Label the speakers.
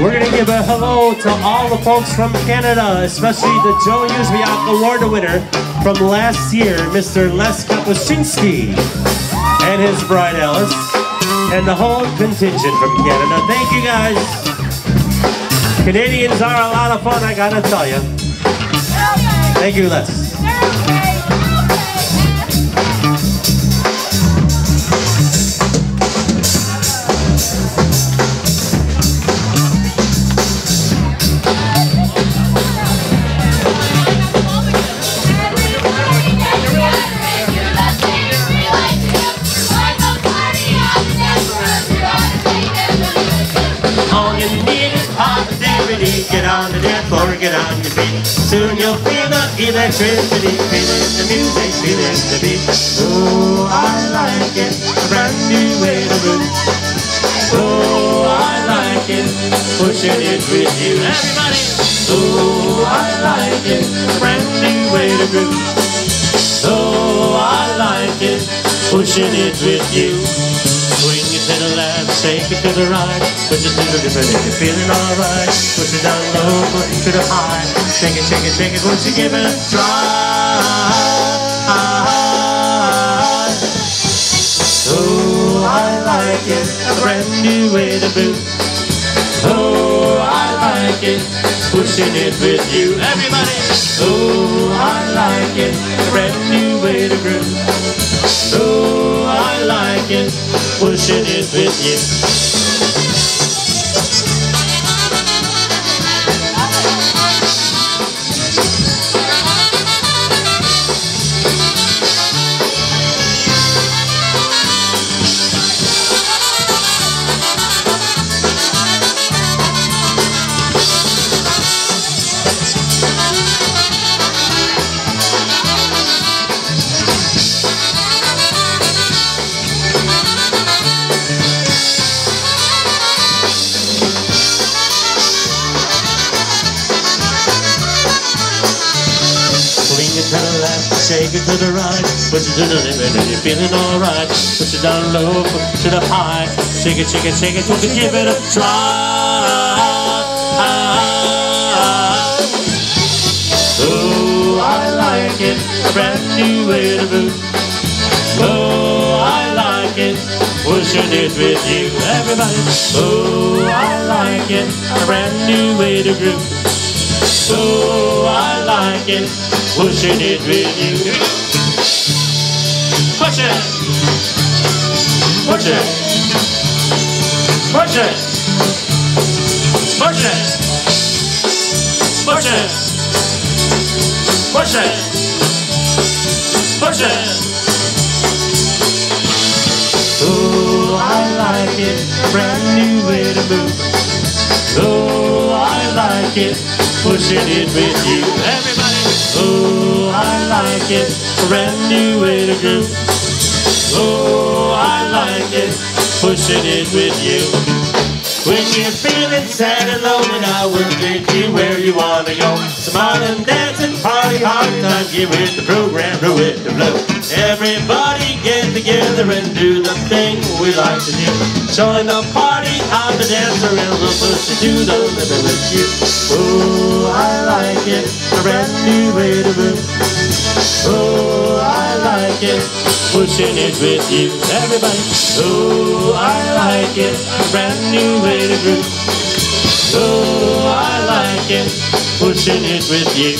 Speaker 1: We're going to give a hello to all the folks from Canada, especially the Joe Uzbiak Award winner from last year, Mr. Les Kapuscinski, and his bride Alice, and the whole contingent from Canada. Thank you guys. Canadians are a lot of fun, I gotta tell you. Thank you, Les.
Speaker 2: You need is positivity. Get on the dance floor, get on your feet. Soon you'll feel the electricity. Feeling the music, feeling the beat. Oh, I like it. A brand new way to move. Oh, I like it. Pushing it with you. Everybody. Oh, I like it. A brand new way to groove. Oh, I like it. Pushing it with you. The left, shake it to the right. Push it to the different if you're feeling alright. Push it down low, push it to the high. Shake it, shake it, shake it, once you give it a try. Oh, I like it, a brand new way to move. Oh, I like it, pushing it with you. Everybody. Oh, I like it, a brand new like it, pushing it shake it to the right, push it to the limit and you're feeling alright. Push it down low, push it the high, shake it, shake it, shake it, just to give it a try. Oh, I like it, a brand new way to move. Oh, I like it, pushing it with you, everybody. Oh, I like it, a brand new way to groove. Oh, Like it, pushing it with you. Push it, push it, push it, push it, push it, push it, push it. Oh, I like it, brand new way to move. Oh, I like it, pushing it with you. Everybody. Oh, I like it, brand new way to groove. Oh, I like it, pushing it with you. When you're feeling sad and lonely, I will take you where you wanna go. Smile and dance and party hard time. Give it the program, do it the flow. Everybody get together and do the thing we like to do. Join the party, I'm the dancer, and we'll push you to the limit with you. Oh, I like it, a brand new way to move. Oh, I like it, pushing it with you. Everybody, oh, I like it, a brand new way to groove. Oh, I like it, pushing it with you.